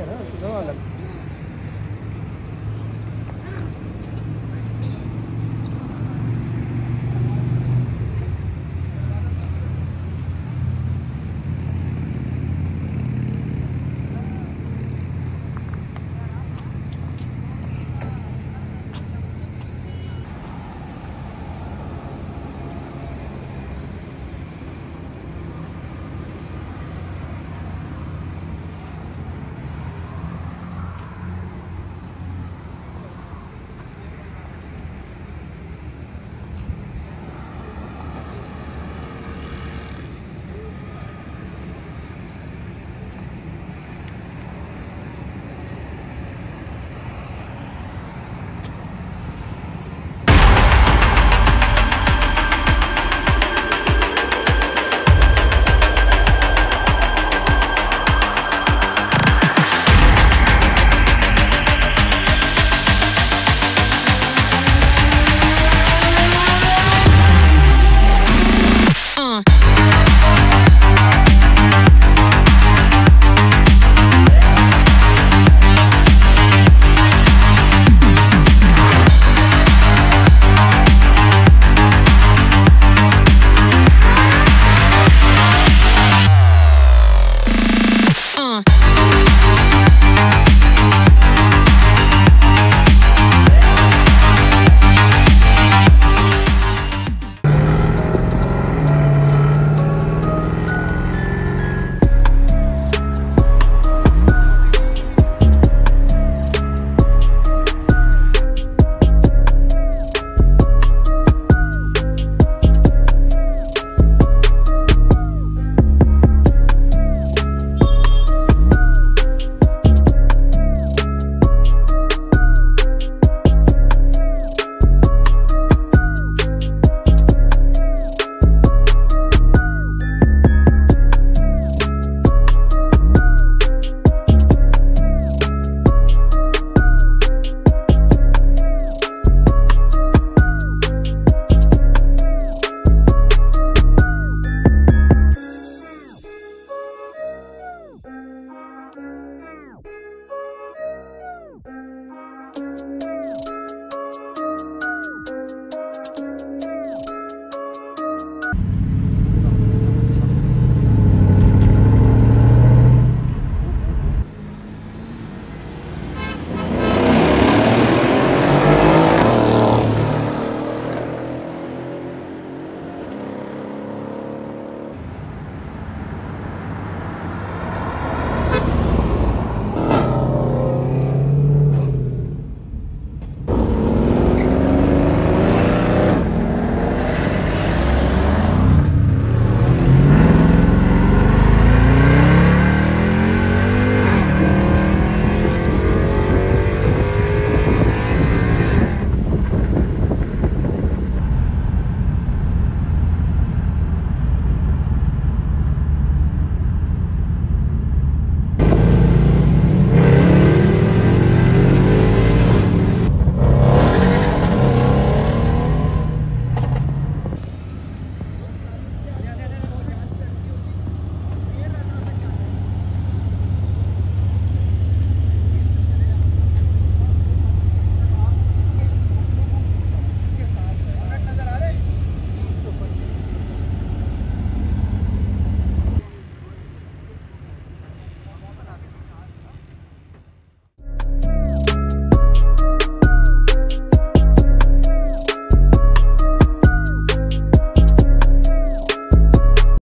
है ना सब अलग।